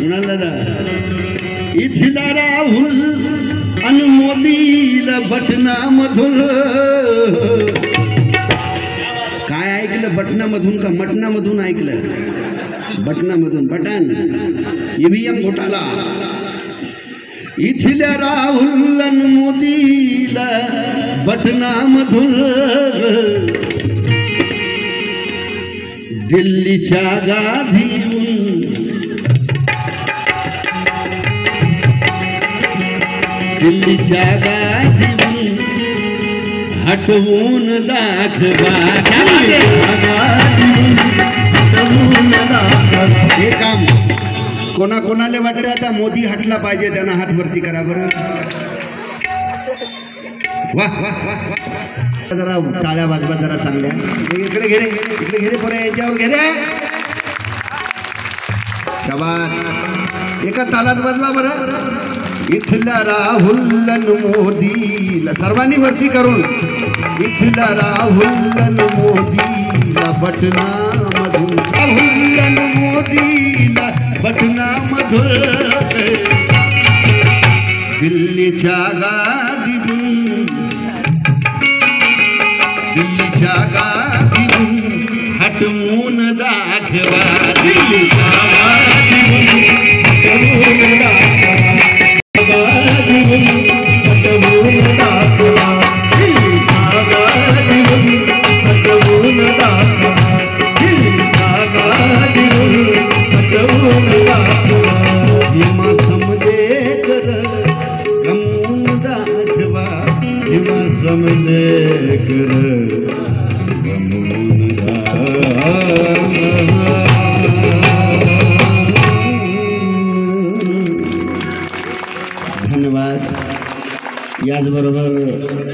म्हणाल दादा इथला राहुल आणि मोदीला बटनामधून काय ऐकलं? बटनामधून का मटणामधून ऐकलं? बटनामधून, बटन। ईव्हीएम घोटाळा इथल्या राहुल आणि मोदीला बटनामधून दिल्लीच्या गादीहून दिल्लीच्या गादीहून हटवून दाखवा हे? काम कोणा कोणाला वाटतं आता मोदी हटला पाहिजे त्यांना हात वरती करा बरं. वा. जरा टाळ्या वाजवा जरा चांगल्या. इकडे घे इकडे घेणे रे पोरे याच्यावर घे एका तालात वाजवा बरं. इथला राहुल मोदीला सर्वांनी वरती करून. इथला राहुल मोदीला बटना मधुर राहुल मोदीला बटना मधुर दिल्लीच्या गा जागा हट मून दाखवा दिल जा भीमा समजे कर धन्यवाद याचबरोबर